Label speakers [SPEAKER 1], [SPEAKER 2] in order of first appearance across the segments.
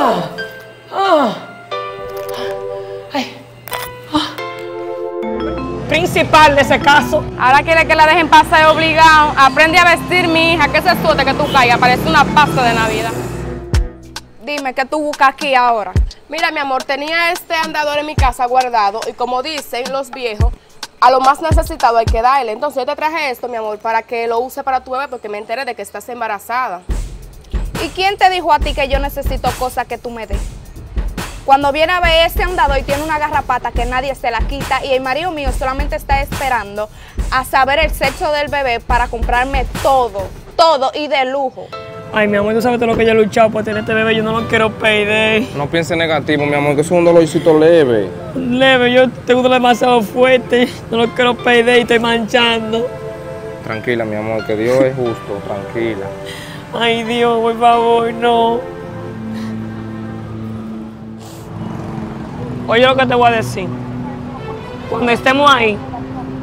[SPEAKER 1] Ah, ah. Ay. Ah. Principal de ese caso.
[SPEAKER 2] Ahora quiere que la dejen pasar obligado. Aprende a vestir, mi hija, que ese suerte que tú caigas parece una pasta de Navidad. Dime, ¿qué tú buscas aquí ahora?
[SPEAKER 3] Mira, mi amor, tenía este andador en mi casa guardado y como dicen los viejos, a lo más necesitado hay que darle. Entonces yo te traje esto, mi amor, para que lo use para tu bebé porque me enteré de que estás embarazada.
[SPEAKER 4] ¿Y quién te dijo a ti que yo necesito cosas que tú me des? Cuando viene a ver ese andador y tiene una garrapata que nadie se la quita y el marido mío solamente está esperando a saber el sexo del bebé para comprarme todo, todo y de lujo.
[SPEAKER 1] Ay, mi amor, tú sabes todo lo que yo he luchado por tener este bebé. Yo no lo quiero payday.
[SPEAKER 5] No piense negativo, mi amor, que es un dolorcito leve.
[SPEAKER 1] Leve, yo tengo demasiado fuerte. No lo quiero payday, estoy manchando.
[SPEAKER 5] Tranquila, mi amor, que Dios es justo, tranquila.
[SPEAKER 1] Ay, Dios, por favor, no. Oye lo que te voy a decir. Cuando estemos ahí,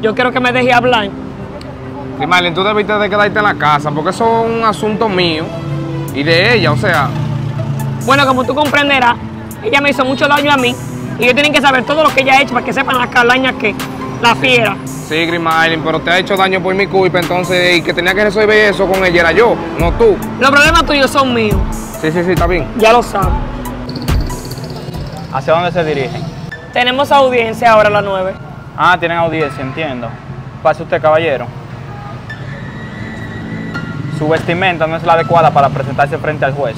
[SPEAKER 1] yo quiero que me deje hablar.
[SPEAKER 5] Grimalin, tú debiste de quedarte en la casa, porque eso es un asunto mío y de ella, o sea.
[SPEAKER 1] Bueno, como tú comprenderás, ella me hizo mucho daño a mí y ellos tienen que saber todo lo que ella ha hecho para que sepan las calañas que la fiera.
[SPEAKER 5] Sí, Grimalin, pero te ha hecho daño por mi culpa, entonces, y que tenía que resolver eso con ella era yo, no tú.
[SPEAKER 1] Los problemas tuyos son míos.
[SPEAKER 5] Sí, sí, sí, está bien.
[SPEAKER 1] Ya lo sabes.
[SPEAKER 6] ¿Hacia dónde se dirigen?
[SPEAKER 1] Tenemos audiencia ahora a las 9.
[SPEAKER 6] Ah, tienen audiencia, entiendo. Pase usted, caballero. Su vestimenta no es la adecuada para presentarse frente al juez.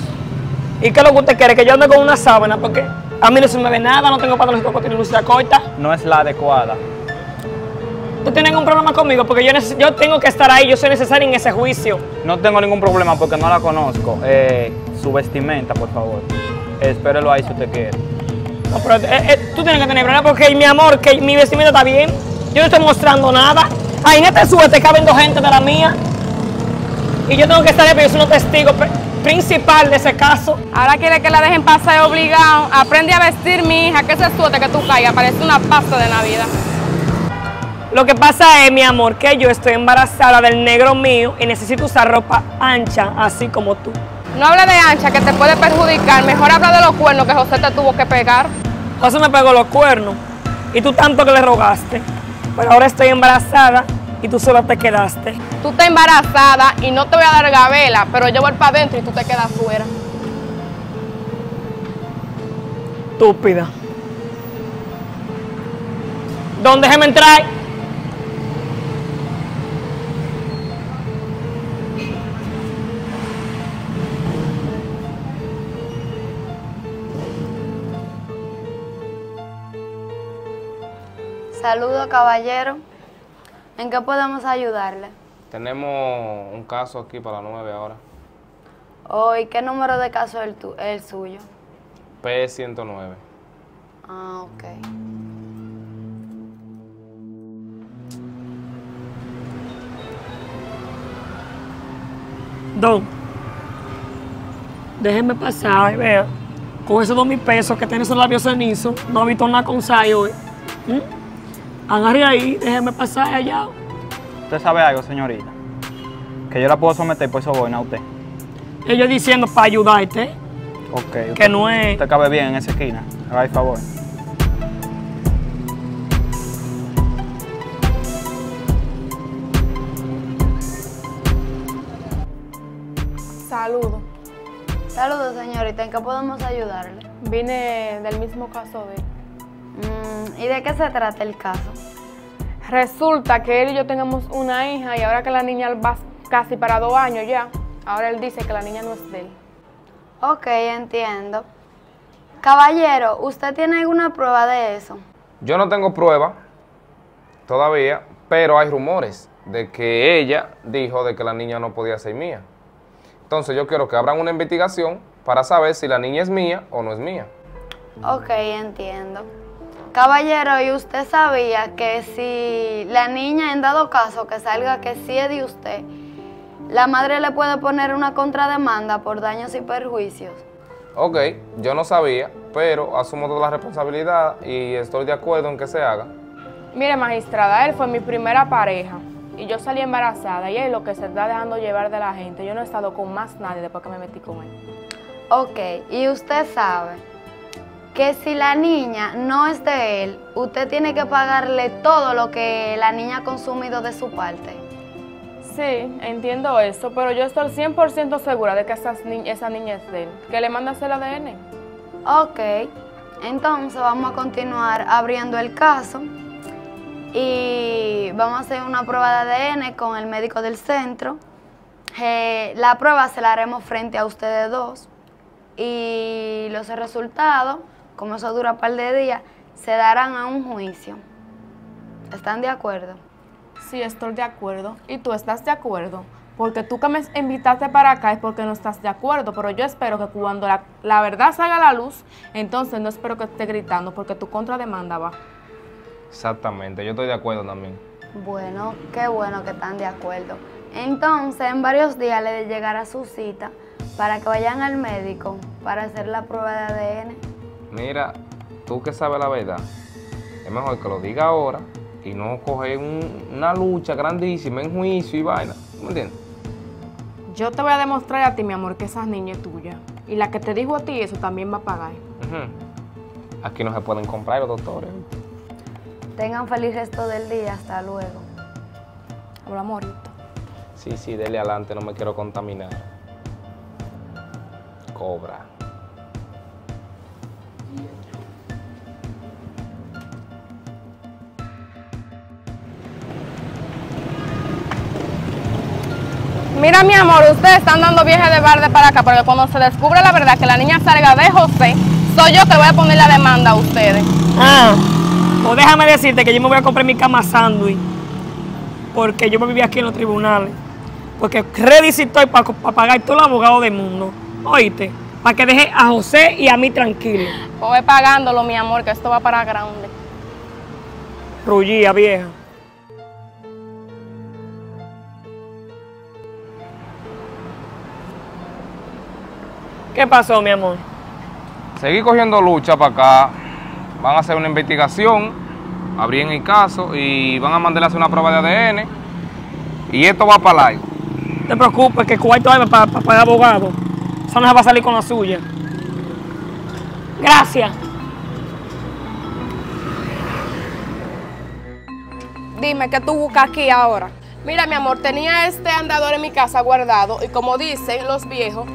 [SPEAKER 1] ¿Y qué es lo que usted quiere? Que yo ande con una sábana, porque a mí no se me ve nada, no tengo pantalones cortos ni lucida corta.
[SPEAKER 6] No es la adecuada.
[SPEAKER 1] ¿Tú tienes un problema conmigo? Porque yo, neces- yo tengo que estar ahí, yo soy necesaria en ese juicio.
[SPEAKER 6] No tengo ningún problema porque no la conozco. Eh, su vestimenta, por favor. Espérelo ahí si usted quiere.
[SPEAKER 1] No, pero eh, eh, tú tienes que tener problema porque, mi amor, que mi vestimenta está bien. Yo no estoy mostrando nada. Ahí en este suerte caben dos gente de la mía. Y yo tengo que estar ahí porque yo soy un testigo pri- principal de ese caso.
[SPEAKER 2] Ahora quiere que la dejen pasar obligado. Aprende a vestir, mi hija, que ese suerte que tú caigas parece una pasta de Navidad.
[SPEAKER 1] Lo que pasa es, mi amor, que yo estoy embarazada del negro mío y necesito usar ropa ancha, así como tú.
[SPEAKER 2] No hable de ancha, que te puede perjudicar. Mejor habla de los cuernos que José te tuvo que pegar.
[SPEAKER 1] José me pegó los cuernos y tú tanto que le rogaste. Pero ahora estoy embarazada y tú solo te quedaste.
[SPEAKER 2] Tú estás embarazada y no te voy a dar gabela, pero yo voy para adentro y tú te quedas fuera.
[SPEAKER 1] Estúpida. ¿Dónde déjeme entrar?
[SPEAKER 7] Saludos, caballero. ¿En qué podemos ayudarle?
[SPEAKER 5] Tenemos un caso aquí para las 9 ahora.
[SPEAKER 7] Oh, ¿y qué número de caso es el, tu- el suyo?
[SPEAKER 5] P109.
[SPEAKER 7] Ah, ok.
[SPEAKER 1] Don, déjeme pasar, vea. Con esos dos mil pesos que tiene esos labios cenizos, no he visto nada con Sai hoy. ¿Mm? Agarre ahí, déjeme pasar allá.
[SPEAKER 6] ¿Usted sabe algo, señorita? Que yo la puedo someter por soborno a usted.
[SPEAKER 1] Ellos diciendo para ayudarte,
[SPEAKER 6] Ok.
[SPEAKER 1] que
[SPEAKER 6] usted-
[SPEAKER 1] no es.
[SPEAKER 6] Usted cabe bien en esa esquina. Haga el favor.
[SPEAKER 2] Saludo.
[SPEAKER 7] Saludos, señorita. ¿En qué podemos ayudarle?
[SPEAKER 2] Vine del mismo caso de él.
[SPEAKER 7] Mm, ¿Y de qué se trata el caso?
[SPEAKER 2] Resulta que él y yo tenemos una hija y ahora que la niña va casi para dos años ya, ahora él dice que la niña no es de él.
[SPEAKER 7] Ok, entiendo. Caballero, ¿usted tiene alguna prueba de eso?
[SPEAKER 5] Yo no tengo prueba todavía, pero hay rumores de que ella dijo de que la niña no podía ser mía. Entonces yo quiero que abran una investigación para saber si la niña es mía o no es mía.
[SPEAKER 7] Ok, entiendo. Caballero, ¿y usted sabía que si la niña, en dado caso que salga que sí es de usted, la madre le puede poner una contrademanda por daños y perjuicios?
[SPEAKER 5] Ok, yo no sabía, pero asumo toda la responsabilidad y estoy de acuerdo en que se haga.
[SPEAKER 2] Mire, magistrada, él fue mi primera pareja y yo salí embarazada y él lo que se está dejando llevar de la gente. Yo no he estado con más nadie después que me metí con él.
[SPEAKER 7] Ok, y usted sabe que si la niña no es de él, usted tiene que pagarle todo lo que la niña ha consumido de su parte.
[SPEAKER 2] Sí, entiendo eso, pero yo estoy 100% segura de que esas ni- esa niña es de él. Que le manda a hacer el ADN.
[SPEAKER 7] Ok, entonces vamos a continuar abriendo el caso y vamos a hacer una prueba de ADN con el médico del centro. Eh, la prueba se la haremos frente a ustedes dos y los resultados, como eso dura un par de días, se darán a un juicio. ¿Están de acuerdo?
[SPEAKER 2] Sí, estoy de acuerdo. ¿Y tú estás de acuerdo? Porque tú que me invitaste para acá es porque no estás de acuerdo, pero yo espero que cuando la, la verdad salga a la luz, entonces no espero que esté gritando, porque tu contrademanda va.
[SPEAKER 5] Exactamente, yo estoy de acuerdo también.
[SPEAKER 7] Bueno, qué bueno que están de acuerdo. Entonces, en varios días le llegará su cita para que vayan al médico para hacer la prueba de ADN.
[SPEAKER 5] Mira, tú que sabes la verdad, es mejor que lo diga ahora y no coger un- una lucha grandísima en juicio y vaina. ¿tú ¿Me entiendes?
[SPEAKER 2] Yo te voy a demostrar a ti, mi amor, que esa niña es tuya. Y la que te dijo a ti eso también va a pagar.
[SPEAKER 5] Aquí no se pueden comprar los doctores.
[SPEAKER 7] Tengan feliz resto del día. Hasta luego.
[SPEAKER 2] Hablamos ahorita.
[SPEAKER 5] Sí, sí, dele adelante, no me quiero contaminar. Cobra.
[SPEAKER 2] Mira, mi amor, ustedes están dando viaje de barde para acá, porque cuando se descubre la verdad que la niña salga de José, soy yo que voy a poner la demanda a ustedes.
[SPEAKER 1] Ah, pues déjame decirte que yo me voy a comprar mi cama sándwich. Porque yo me viví aquí en los tribunales. Porque ready estoy para pagar todo el abogado del mundo. Oíste, para que deje a José y a mí tranquilo.
[SPEAKER 2] Pues voy pagándolo, mi amor, que esto va para grande.
[SPEAKER 1] Rullía, vieja. ¿Qué pasó, mi amor?
[SPEAKER 5] Seguí cogiendo lucha para acá. Van a hacer una investigación, abrir el caso y van a mandarle a hacer una prueba de ADN. Y esto va para largo.
[SPEAKER 1] No te preocupes, que cuarto hay para pagar abogado. Eso no se va a salir con la suya. Gracias.
[SPEAKER 3] Dime, ¿qué tú buscas aquí ahora? Mira, mi amor, tenía este andador en mi casa guardado y como dicen los viejos,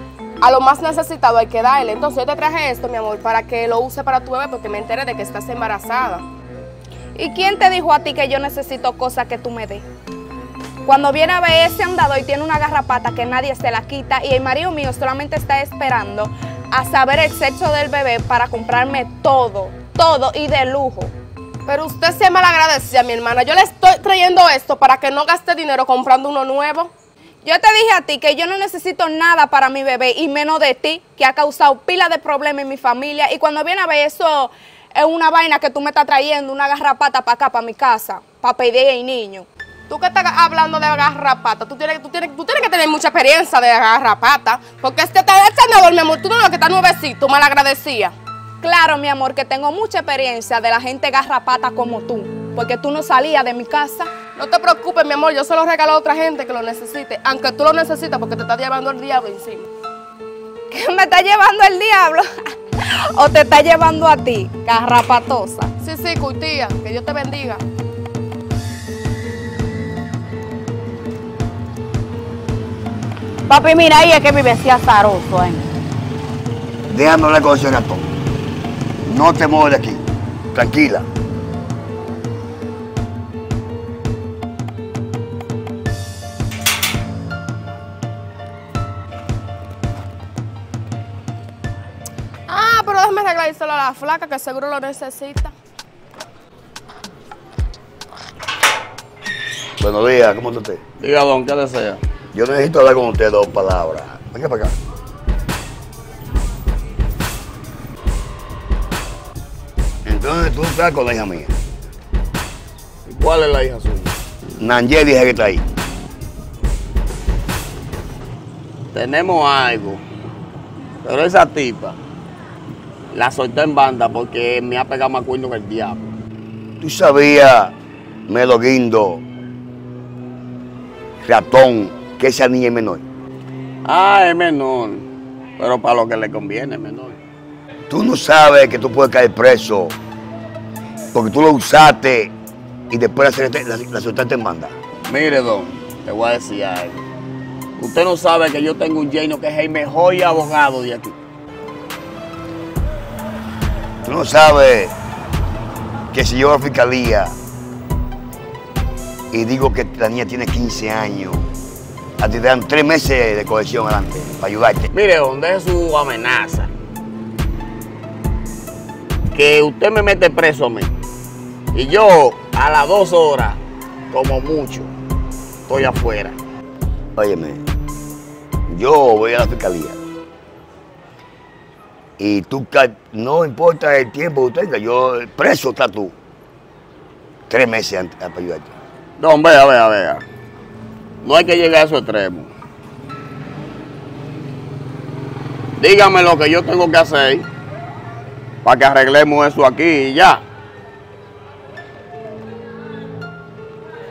[SPEAKER 3] a lo más necesitado hay que darle. Entonces yo te traje esto, mi amor, para que lo use para tu bebé porque me enteré de que estás embarazada.
[SPEAKER 4] ¿Y quién te dijo a ti que yo necesito cosas que tú me des? Cuando viene a ver ese andador y tiene una garrapata que nadie se la quita y el marido mío solamente está esperando a saber el sexo del bebé para comprarme todo, todo y de lujo.
[SPEAKER 3] Pero usted se malagradecía, mi hermana. Yo le estoy trayendo esto para que no gaste dinero comprando uno nuevo.
[SPEAKER 4] Yo te dije a ti que yo no necesito nada para mi bebé y menos de ti, que ha causado pila de problemas en mi familia. Y cuando viene a ver eso, es una vaina que tú me estás trayendo, una garrapata para acá, para mi casa, para pedir el niño.
[SPEAKER 3] Tú que estás hablando de garrapata, tú tienes, tú, tienes, tú tienes que tener mucha experiencia de garrapata. Porque este, este andador, mi amor, tú no lo que está nuevecito, malagradecía.
[SPEAKER 4] Claro, mi amor, que tengo mucha experiencia de la gente garrapata como tú, porque tú no salías de mi casa.
[SPEAKER 3] No te preocupes, mi amor, yo se lo regalo a otra gente que lo necesite. Aunque tú lo necesitas porque te está llevando el diablo encima.
[SPEAKER 4] ¿Qué me está llevando el diablo? ¿O te está llevando a ti, garrapatosa?
[SPEAKER 3] Sí, sí, cuitía, que Dios te bendiga.
[SPEAKER 8] Papi, mira ahí es que vive así azaroso, ¿eh?
[SPEAKER 9] Déjame hablar con ese ratón. No te muevas de aquí. Tranquila.
[SPEAKER 3] La flaca que seguro lo necesita.
[SPEAKER 9] Buenos días, ¿cómo está usted?
[SPEAKER 10] Diga, don, ¿qué desea?
[SPEAKER 9] Yo necesito hablar con usted dos palabras. Venga para acá. Entonces tú estás con la hija mía.
[SPEAKER 10] ¿Y cuál es la hija suya?
[SPEAKER 9] Nangeli dice que está ahí.
[SPEAKER 10] Tenemos algo. Pero esa tipa la solté en banda porque me ha pegado más cuerno que el diablo.
[SPEAKER 9] Tú sabías, Melo Guindo, ratón, que esa niña es menor.
[SPEAKER 10] Ah, es menor. Pero para lo que le conviene, menor.
[SPEAKER 9] Tú no sabes que tú puedes caer preso porque tú lo usaste y después la, la, la soltaste en banda.
[SPEAKER 10] Mire, don, te voy a decir algo. Usted no sabe que yo tengo un lleno que es el mejor abogado de aquí.
[SPEAKER 9] Tú no sabes que si yo a la fiscalía y digo que la niña tiene 15 años, a ti te dan tres meses de cohesión adelante para ayudarte.
[SPEAKER 10] Mire, donde es su amenaza. Que usted me mete preso a mí. Y yo a las dos horas, como mucho, estoy afuera.
[SPEAKER 9] Óyeme, yo voy a la fiscalía. Y tú, no importa el tiempo que tengas, yo preso estás tú. Tres meses antes para ayudarte.
[SPEAKER 10] Don, vea, vea, vea. No hay que llegar a esos extremos. Dígame lo que yo tengo que hacer para que arreglemos eso aquí y ya.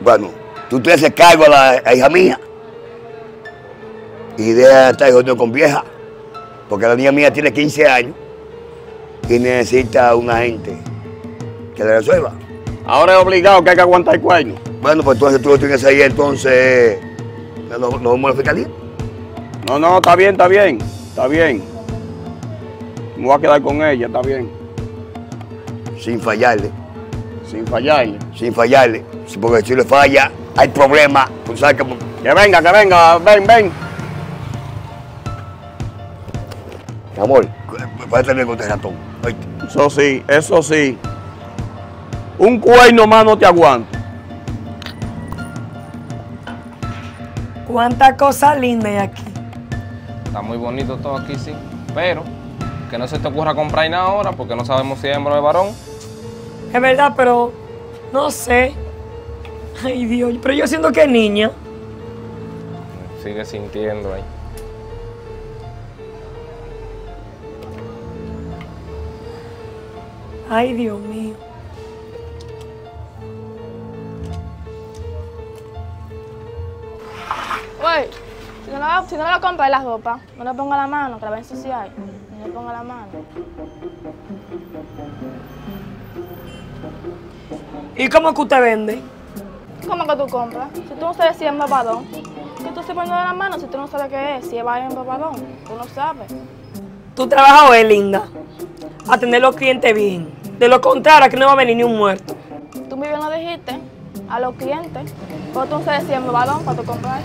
[SPEAKER 9] Bueno, tú te haces cargo a la a hija mía y deja de estar jodiendo con vieja, porque la niña mía tiene 15 años y necesita una gente que le resuelva.
[SPEAKER 10] Ahora es obligado que hay que aguantar el cuerno.
[SPEAKER 9] Bueno, pues entonces tú lo tienes ahí, entonces nos, nos vamos a la fiscalía.
[SPEAKER 10] No, no, está bien, está bien, está bien. Me voy a quedar con ella, está bien.
[SPEAKER 9] Sin fallarle,
[SPEAKER 10] Sin fallarle.
[SPEAKER 9] sin fallarle. Porque si le falla, hay problemas. Tú sabes que
[SPEAKER 10] Que venga, que venga, ven, ven.
[SPEAKER 9] Amor, puedes tener con este ratón.
[SPEAKER 10] Eso sí, eso sí. Un cuerno más no te aguanto.
[SPEAKER 1] Cuánta cosa linda hay aquí.
[SPEAKER 5] Está muy bonito todo aquí, sí. Pero que no se te ocurra comprar nada ahora porque no sabemos si es hembra o es varón.
[SPEAKER 1] Es verdad, pero no sé. Ay, Dios, pero yo siento que es niña.
[SPEAKER 5] Sigue sintiendo ahí.
[SPEAKER 1] Ay, Dios mío.
[SPEAKER 2] Güey, si no, la- si no le compras la ropa, no le ponga la mano, que la va a ensuciar. No le ponga la mano.
[SPEAKER 1] ¿Y cómo que usted vende?
[SPEAKER 2] ¿Cómo que tú compras? Si tú no sabes si es embobadón, ¿qué tú se poniendo de la mano si tú no sabes qué es? Si es embobadón, tú no sabes.
[SPEAKER 1] Tu trabajo es, linda. Atender los clientes bien. De lo contrario, aquí no va a venir ni un muerto.
[SPEAKER 2] Tú muy bien lo dijiste a los clientes, pero tú no sabes si es embobadón para tú comprar.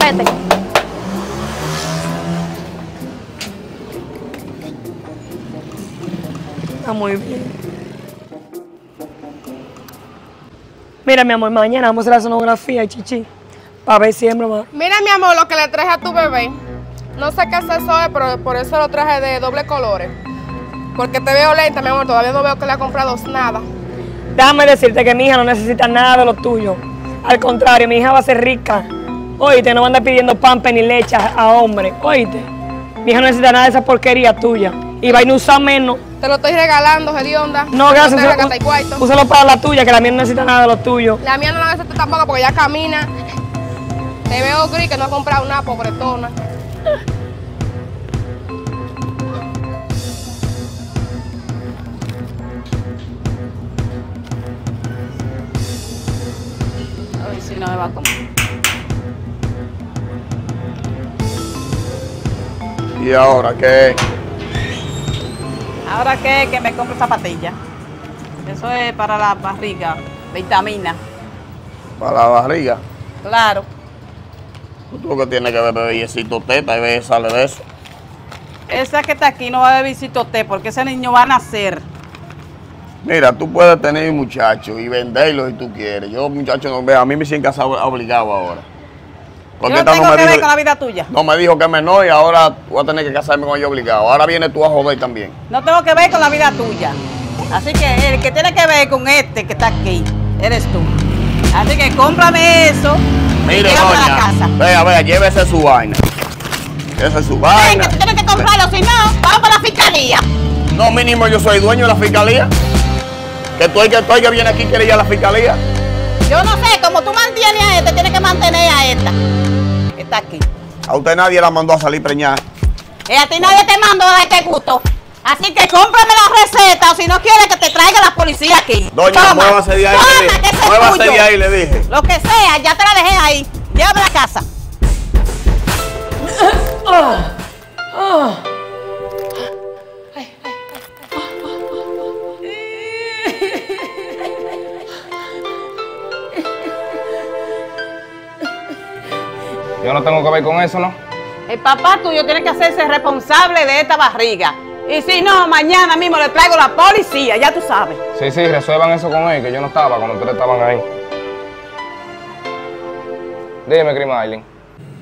[SPEAKER 2] Vete.
[SPEAKER 1] Está muy bien. Mira, mi amor, mañana vamos a hacer la sonografía, chichi. Para ver si es broma.
[SPEAKER 3] Mira, mi amor, lo que le traje a tu bebé. No sé qué es eso, es, pero por eso lo traje de doble colores. Porque te veo lenta, mi amor. Todavía no veo que le ha comprado nada.
[SPEAKER 1] Déjame decirte que mi hija no necesita nada de lo tuyo. Al contrario, mi hija va a ser rica. Oíste, no va a andar pidiendo pampe ni leche a, hombre. Oíste, mi hija no necesita nada de esa porquería tuya. Y va a ir a usar menos.
[SPEAKER 3] Te lo estoy regalando, hedionda.
[SPEAKER 1] No, gracias. úsalo-. Úsalo para la tuya, que la mía no necesita nada de lo tuyo.
[SPEAKER 3] La mía no la necesito tampoco porque ya camina. Te veo gris que no ha comprado una pobretona.
[SPEAKER 8] Ver si no me va a comer.
[SPEAKER 10] ¿Y ahora qué?
[SPEAKER 8] Ahora qué, que me compre zapatilla. Eso es para la barriga, vitamina.
[SPEAKER 10] Para la barriga.
[SPEAKER 8] Claro.
[SPEAKER 10] Tú lo que tienes que beber bellecito teta y ver sale de eso.
[SPEAKER 8] Esa que está aquí no va a beber té porque ese niño va a nacer.
[SPEAKER 10] Mira, tú puedes tener un muchacho y venderlo si tú quieres. Yo, muchacho, no veo. A mí me casado obligado ahora.
[SPEAKER 8] Yo no tengo
[SPEAKER 10] me
[SPEAKER 8] que ver con la vida tuya.
[SPEAKER 10] No, me dijo que es menor y ahora voy a tener que casarme con ella obligado. Ahora viene tú a joder también.
[SPEAKER 8] No tengo que ver con la vida tuya. Así que el que tiene que ver con este que está aquí, eres tú. Así que cómprame eso.
[SPEAKER 10] Mire,
[SPEAKER 8] y llévame a la casa.
[SPEAKER 10] doña. Vea, vea, llévese su vaina. Es su
[SPEAKER 8] Ven,
[SPEAKER 10] vaina.
[SPEAKER 8] que tú tienes que comprarlo, si no, vamos para la fiscalía.
[SPEAKER 10] No, mínimo yo soy dueño de la fiscalía. Que tú el que, tú el que viene aquí quiere ir a la fiscalía.
[SPEAKER 8] Yo no sé, como tú mantienes a este, tienes que mantener a esta. Está aquí.
[SPEAKER 10] A usted nadie la mandó a salir preñada.
[SPEAKER 8] Eh, a ti nadie te mandó a darte gusto. Así que cómprame la receta o si no quieres que te traiga la policía aquí.
[SPEAKER 10] Doña,
[SPEAKER 8] Toma.
[SPEAKER 10] muévase de ahí,
[SPEAKER 8] Toma,
[SPEAKER 10] le dije.
[SPEAKER 8] que ese es
[SPEAKER 10] Muévase
[SPEAKER 8] tuyo.
[SPEAKER 10] de ahí, le dije.
[SPEAKER 8] Lo que sea, ya te la dejé ahí. Llévame a la casa.
[SPEAKER 5] Yo no tengo que ver con eso, ¿no?
[SPEAKER 8] El papá tuyo tiene que hacerse responsable de esta barriga. Y si no, mañana mismo le traigo la policía, ya tú sabes.
[SPEAKER 5] Sí, sí, resuelvan eso con él, que yo no estaba cuando ustedes estaban ahí. Dime, Grimalin.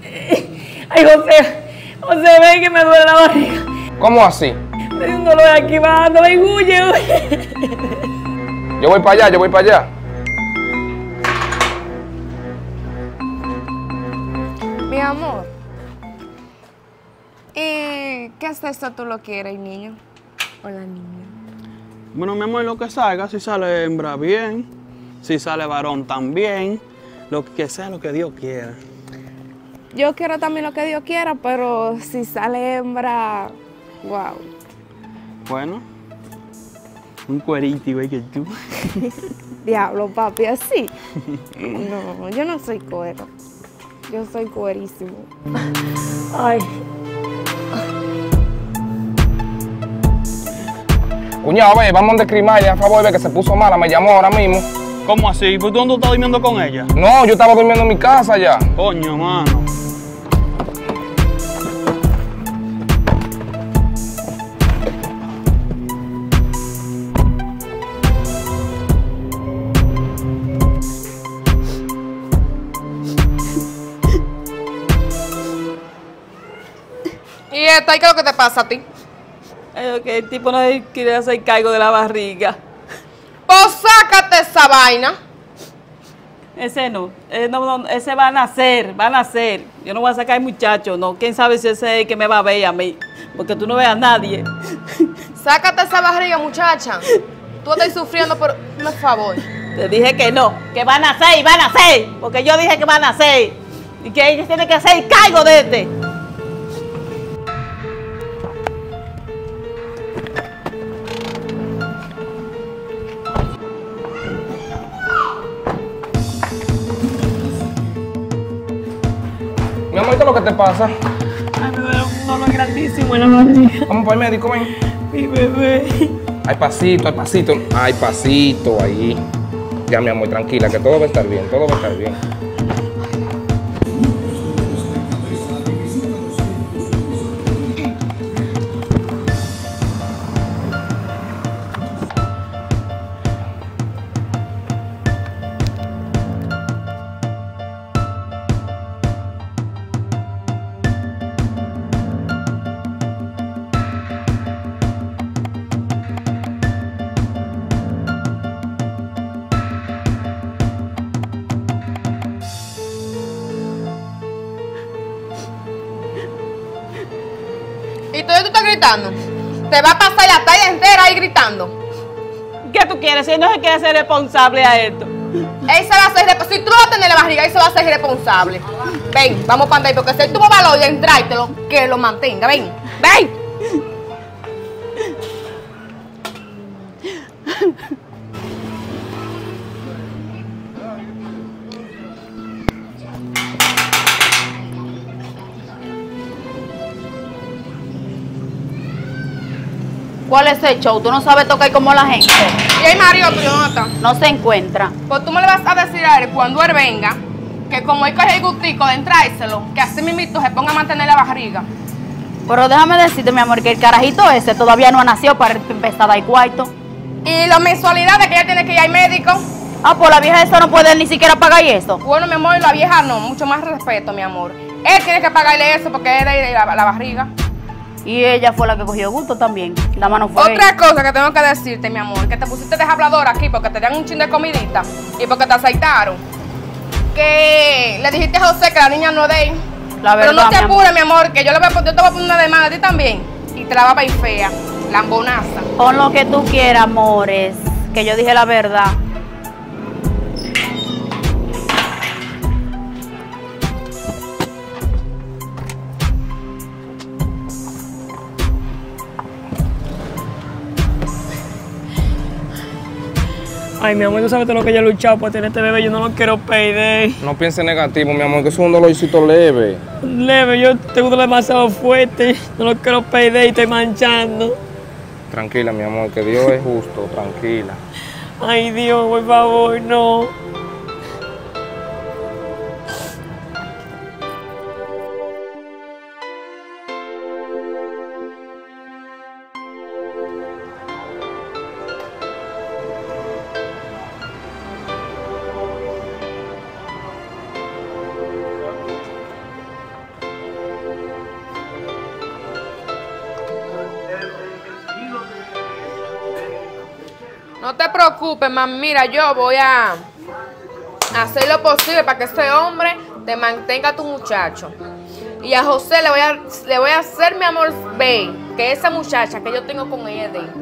[SPEAKER 1] Ay, José, José, ven que me duele la barriga.
[SPEAKER 5] ¿Cómo así?
[SPEAKER 1] Me dio un dolor aquí bajando, ven, huye, huye.
[SPEAKER 5] Yo voy para allá, yo voy para allá.
[SPEAKER 2] Qué es esto tú lo quieres, niño? O la niña.
[SPEAKER 6] Bueno, mi amor, lo que salga, si sale hembra bien, si sale varón también, lo que sea lo que Dios quiera.
[SPEAKER 2] Yo quiero también lo que Dios quiera, pero si sale hembra, wow.
[SPEAKER 6] Bueno, un cuerito igual que tú.
[SPEAKER 2] Diablo, papi, así. No, yo no soy cuero. Yo soy cuerísimo.
[SPEAKER 1] Ay,
[SPEAKER 5] Cuñado, ve, vamos de Grimalin, a favor, ve que se puso mala, me llamó ahora mismo.
[SPEAKER 6] ¿Cómo así? ¿Por dónde tú estás durmiendo con ella?
[SPEAKER 5] No, yo estaba durmiendo en mi casa ya.
[SPEAKER 6] Coño, mano.
[SPEAKER 3] ¿Y esta? ¿Y qué es lo que te pasa a ti?
[SPEAKER 8] Que el tipo no quiere hacer cargo de la barriga.
[SPEAKER 3] Pues sácate esa vaina.
[SPEAKER 8] Ese no, eh, no, no, ese va a nacer, va a nacer. Yo no voy a sacar muchacho, no. ¿Quién sabe si ese es el que me va a ver a mí? Porque tú no ves a nadie.
[SPEAKER 3] Sácate esa barriga, muchacha. Tú estás sufriendo por... Por favor.
[SPEAKER 8] Te dije que no, que va a nacer y va a nacer. Porque yo dije que va a nacer. Y que ella tiene que hacer cargo de este.
[SPEAKER 5] Mi amor, ¿qué es lo que te pasa?
[SPEAKER 1] ay, me duele un dolor grandísimo en la barriga.
[SPEAKER 5] Vamos para el médico, ven.
[SPEAKER 1] Mi bebé.
[SPEAKER 5] Hay pasito, hay pasito. Hay pasito ahí. Ya, mi amor, tranquila, que todo va a estar bien, todo va a estar bien.
[SPEAKER 3] Gritando? Te va a pasar la talla entera ahí gritando.
[SPEAKER 8] ¿Qué tú quieres? Si él no se quiere ser responsable a esto.
[SPEAKER 3] Él se va a hacer responsable. Si tú lo vas a tener en la barriga, él se va a hacer responsable. Ven, vamos para ahí, porque si él tuvo valor de entrártelo, que lo mantenga. Ven, ven.
[SPEAKER 11] ¿Cuál es el show? Tú no sabes tocar como la gente.
[SPEAKER 3] Y el marido tuyo, ¿dónde está?
[SPEAKER 11] No se encuentra.
[SPEAKER 3] Pues tú me le vas a decir a él cuando él venga, que como él coge el gustico de entrárselo, que así mismito se ponga a mantener la barriga.
[SPEAKER 11] Pero déjame decirte, mi amor, que el carajito ese todavía no ha nacido para empezar a dar cuarto.
[SPEAKER 3] Y la mensualidad de que ella tiene que ir al médico.
[SPEAKER 11] Ah, pues la vieja esa no puede ni siquiera pagar eso.
[SPEAKER 3] Bueno, mi amor, la vieja no, mucho más respeto, mi amor. Él tiene que pagarle eso porque es de la, la barriga.
[SPEAKER 11] Y ella fue la que cogió gusto también. La mano fue.
[SPEAKER 3] Otra
[SPEAKER 11] ella.
[SPEAKER 3] cosa que tengo que decirte, mi amor, que te pusiste de habladora aquí porque te dan un chin de comidita y porque te aceitaron. Que le dijiste a José que la niña no de él.
[SPEAKER 11] La
[SPEAKER 3] Pero
[SPEAKER 11] verdad,
[SPEAKER 3] no te apures, mi amor, que yo, le voy a, yo te voy a poner una demanda a ti también. Y te la va a fea, lambonaza.
[SPEAKER 11] Pon lo que tú quieras, amores. Que yo dije la verdad.
[SPEAKER 1] Ay, mi amor, tú sabes todo lo que yo he luchado por tener este bebé. Yo no lo quiero perder.
[SPEAKER 5] No pienses negativo, mi amor, que eso es un dolorcito leve.
[SPEAKER 1] Leve, yo tengo demasiado fuerte. No lo quiero perder y estoy manchando.
[SPEAKER 5] Tranquila, mi amor, que Dios es justo, tranquila.
[SPEAKER 1] Ay, Dios, por favor, no.
[SPEAKER 3] Preocupes, mami. Mira, yo voy a hacer lo posible para que ese hombre te mantenga a tu muchacho. Y a José le voy a, le voy a hacer, mi amor, ver que esa muchacha que yo tengo con ella es de él.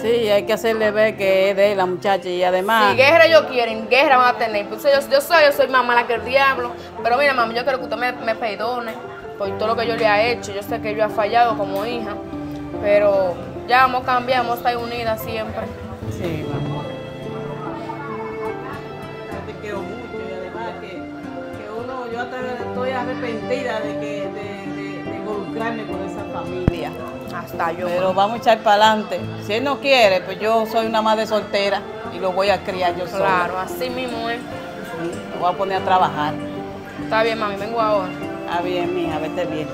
[SPEAKER 8] Sí, hay que hacerle ver que es de la muchacha y además...
[SPEAKER 3] Si guerra ellos quieren, guerra van a tener. Pues yo, yo soy, yo soy más mala que el diablo. Pero mira, mami, yo quiero que usted me, me perdone por todo lo que yo le he hecho. Yo sé que yo he fallado como hija. Pero ya vamos a cambiar, vamos a estar unidas siempre.
[SPEAKER 8] Sí, mamá. Yo te quiero mucho y además que, que uno, yo hasta estoy arrepentida de que de, de- de involucrarme con esa familia.
[SPEAKER 3] Hasta yo.
[SPEAKER 8] Pero vamos a echar para adelante. Si él no quiere, pues yo soy una madre soltera y lo voy a criar yo sola.
[SPEAKER 3] Claro, así mismo es.
[SPEAKER 8] Lo voy a poner a trabajar.
[SPEAKER 3] Está bien, mami, vengo ahora.
[SPEAKER 8] Está bien, mija, vete bien.